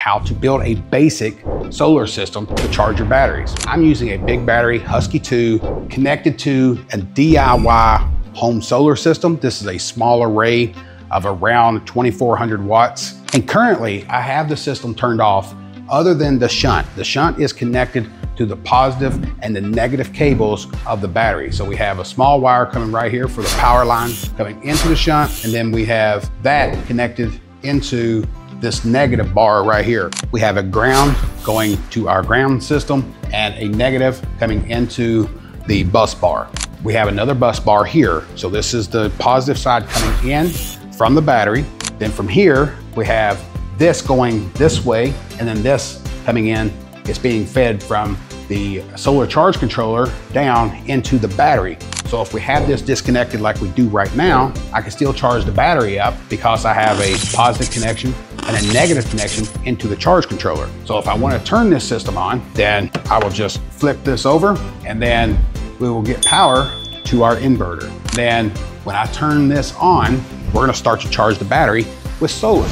how to build a basic solar system to charge your batteries. I'm using a big battery, Husky 2, connected to a DIY home solar system. This is a small array of around 2400 watts. And currently I have the system turned off other than the shunt. The shunt is connected to the positive and the negative cables of the battery. So we have a small wire coming right here for the power line coming into the shunt. And then we have that connected into this negative bar right here. We have a ground going to our ground system and a negative coming into the bus bar. We have another bus bar here. So this is the positive side coming in from the battery. Then from here, we have this going this way, and then this coming in is being fed from the solar charge controller down into the battery. So if we have this disconnected like we do right now, I can still charge the battery up because I have a positive connection and a negative connection into the charge controller. So if I want to turn this system on, then I will just flip this over and then we will get power to our inverter. Then when I turn this on, we're gonna start to charge the battery with solar.